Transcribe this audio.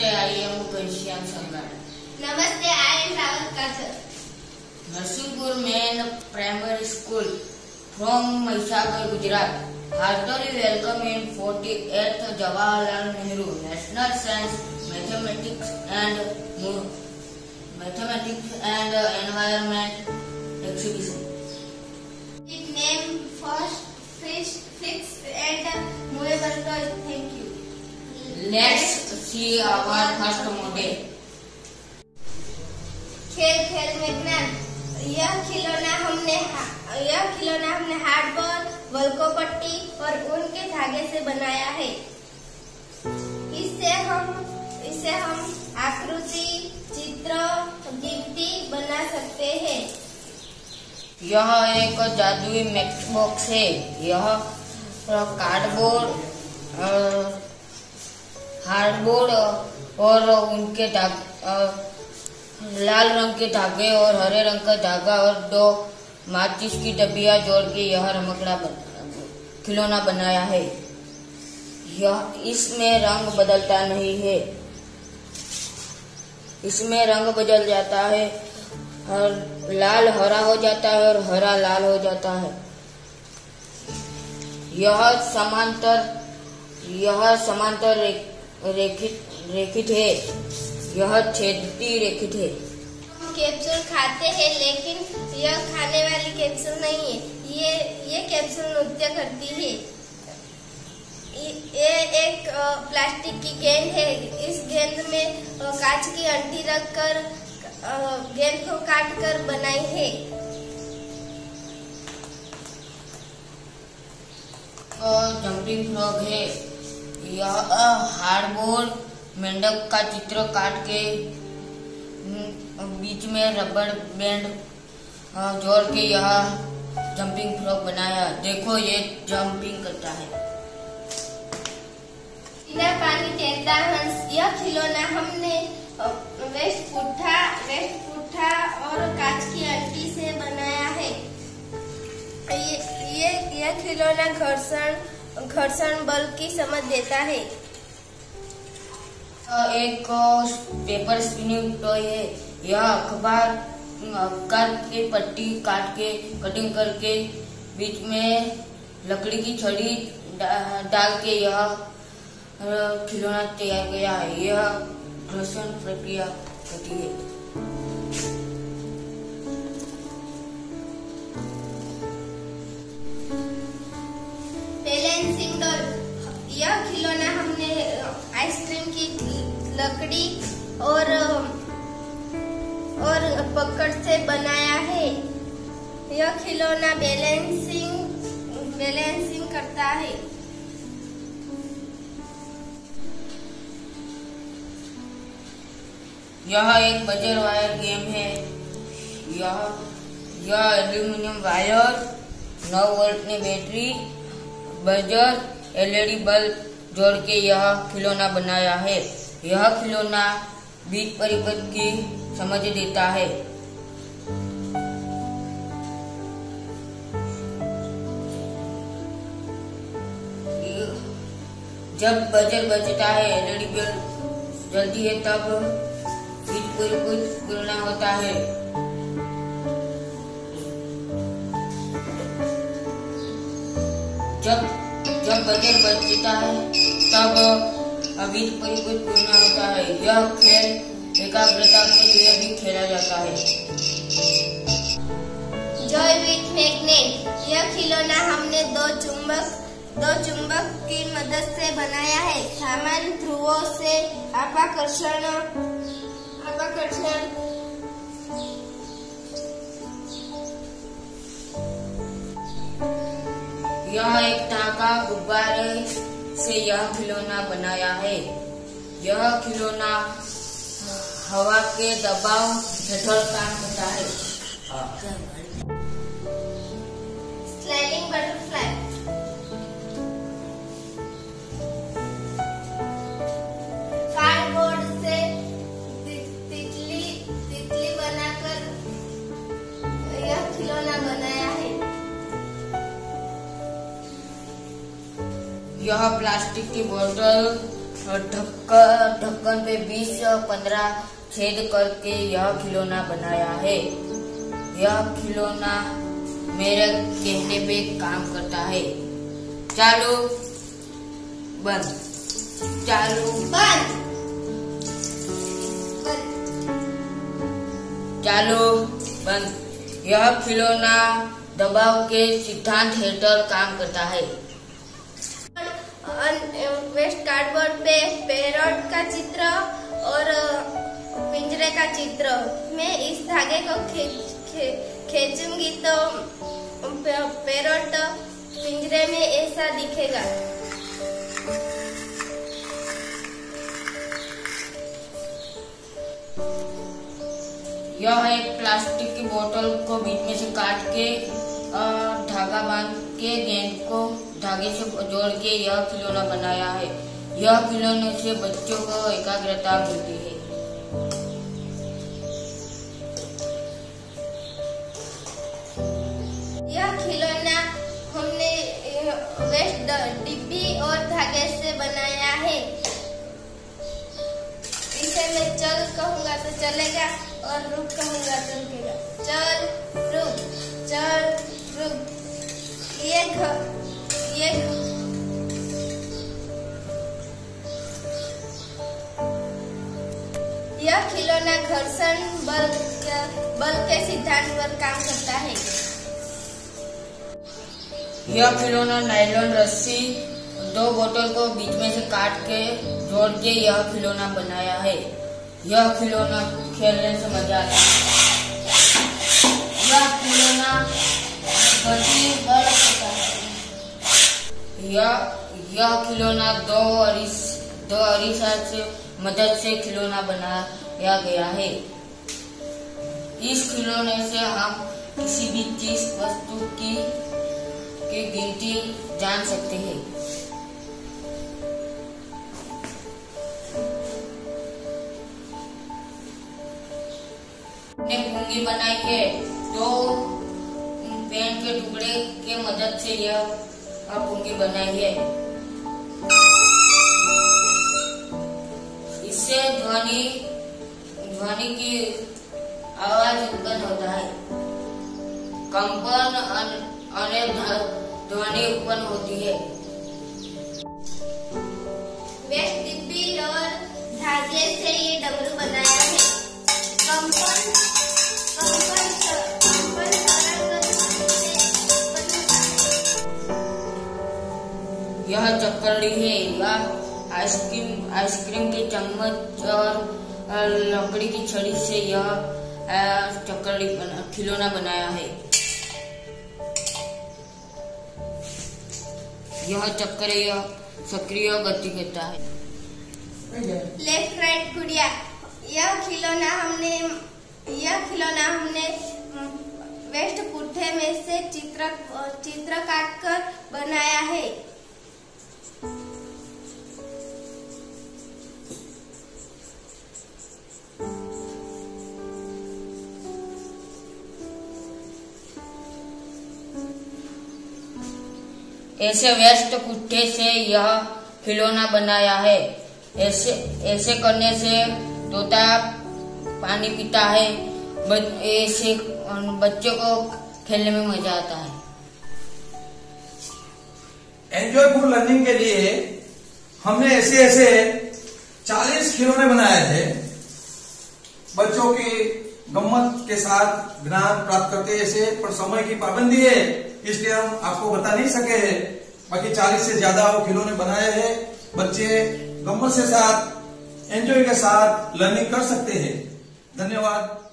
Namaste, I am Mukesh Shyam Sangar. Namaste, I am Rawat Kasar. Narsinghpur Main Primary School from Mahisagar, Gujarat. Heartily welcome in 48th Jawaharlal Nehru National Science, Mathematics and Mathematics and Environment Exhibition. It name first fish fix and movable toys. Thank you. Let's see our first model. खेल खेल में ज्ञान यह खिलौना हमने यह खिलौना हमने हार्ड बॉल वल्को पट्टी और ऊन के धागे से बनाया है। इससे हम इससे हम आकृति चित्र गिनती बना सकते हैं। यह एक जादुई मैच बॉक्स है। यह कार्डबोर्ड हार्डबोर्ड और उनके लाल रंग के धागे और हरे रंग का धागा और दो माचिस की डब्बियाँ जोड़ के यह रमकड़ा खिलौना बनाया है। यह, इसमें रंग बदलता नहीं है। इसमें रंग बदल जाता है और लाल हरा हो जाता है और हरा लाल हो जाता है। यह समांतर यह समांतर रे- रेखित रेखित है। यह छेदती रेखित है। कैप्सूल खाते हैं लेकिन यह खाने वाली कैप्सूल नहीं है। ये ये कैप्सूल नृत्य करती है। ये एक प्लास्टिक की गेंद है। इस गेंद में कांच की अंटी रखकर गेंद को काट कर बनाई है। और जंपिंग फ्रॉग है। यह हार्डबोर्ड मेंढक का चित्र काट के हम्म, बीच में रबड़ बैंड जोड़ के यह जंपिंग फ्रॉग बनाया। देखो ये जंपिंग करता है। बिना पानी तैरता हंस यह खिलौना हमने वेस्ट पुट्ठा वेस्ट पुट्ठा और कांच की अंटी से बनाया है। ये ये यह खिलौना घर्षण घर्षण बल की समझ देता है। एक पेपर स्पिनिंग टॉय है। यह अखबार अखबार की पट्टी काट के, कटिंग करके बीच में लकड़ी की छड़ी डाल के यह खिलौना तैयार किया। है यह घर्षण प्रक्रिया होती है। लकड़ी और और पकड़ से बनाया है। यह खिलौना बैलेंसिंग बैलेंसिंग करता है। यह एक बजर वायर गेम है। यह यह एल्यूमिनियम वायर 9 वोल्ट की बैटरी, बजर, एलईडी बल्ब जोड़ के यह खिलौना बनाया है। यह खिलौना बीज परिपथ की समझ देता है। जब बजर बजता है एलईडी बल्ब जलती है, तब बीज परिपथ पूर्ण होता है। जब जब बजर बजता है, तब बीज परिपथ पूर्ण होता है। यह खेल एकाग्रता के लिए भी खेला जाता है। जॉय विथ मैग्नेट यह खिलौना हमने दो चुंबक दो चुंबक की मदद से बनाया है। समान ध्रुवों से अपाकर्षण अपाकर्षण यह एक टाका गुब्बारे से यह खिलौना बनाया है। यह खिलौना हवा के दबाव हेठળ काम करता है। यह प्लास्टिक की बोतल, ढक्कन ढक्कन पे 20 पंद्रह छेद करके यह खिलौना बनाया है। यह खिलौना मेरे कहने पे काम करता है। चालू, बंद। चालू बंद। चालू, बंद। यह खिलौना दबाव के सिद्धांत हेठળ काम करता है। वेस्ट कार्डबोर्ड पे पैरोट का चित्र और पिंजरे का चित्र। मैं इस धागे को खींच खे, खींचूँगी तो पैरोट पिंजरे में ऐसा दिखेगा। यह एक प्लास्टिक की बोतल को बीच में से काट के धागा बाँध के गेंद को धागे से जोड़ के यह खिलौना बनाया है। यह खिलौने से बच्चों को एकाग्रता मिलती है। यह खिलौना हमने वेस्ट डिब्बी और धागे से बनाया है। इसे मैं चल कहूँगा तो चलेगा और रुक कहूँगा तो घर्षण बल बल के सिद्धांत पर काम करता है। यह खिलौना नायलॉन रस्सी दो बोतल को बीच में से काट के जोड़ के यह खिलौना बनाया है। यह खिलौना खेलने से मज़ा आता है। यह खिलौना गति बल होता है। यह यह खिलौना दो अरिस, दो अरिसा से मदद से खिलौना बनाया गया है। इस खिलौने से हम किसी भी चीज़, वस्तु की की गिनती जान सकते हैं। ने पुंगी बनाई के दो पेन के टुकड़े के मदद से यह पुंगी बनाई है। इससे ध्वनि ध्वनि की आवाज़ उत्पन्न होता है। कंपन अनेक ध्वनि उत्पन्न होती है। वेस्ट डिब्बी और धागे से ये डमरू बनाया है। कंपन कंपन कंपन तरंग यह चक्कड़ी है। यह आइसक्रीम आइसक्रीम के चम्मच और लकड़ी की छड़ी से यह चक्कड़ी बना, खिलौना बनाया है। यह चक्कर यह सक्रिय गति करता है। लेफ़्ट राइट गुड़िया। यह खिलौना हमने यह खिलौना हमने वेस्ट पुट्ठे में से चित्र चित्र काट कर बनाया है। ऐसे व्यस्त पुट्ठे से यह खिलौना बनाया है। ऐसे ऐसे करने से तोता पानी पीता है। ऐसे बच्चों को खेलने में मज़ा आता है। एंजॉयफुल लर्निंग के लिए हमने ऐसे ऐसे 40 खिलौने बनाए थे। बच्चों की गम्मत के साथ ज्ञान प्राप्त करते ऐसे पर समय की पाबंदी है। इसलिए हम आपको बता नहीं सके हैं बाकी 40 से ज़्यादा वो खिलौने बनाए हैं। बच्चे गम्मत से साथ, एंजॉय के साथ लर्निंग कर सकते हैं। धन्यवाद।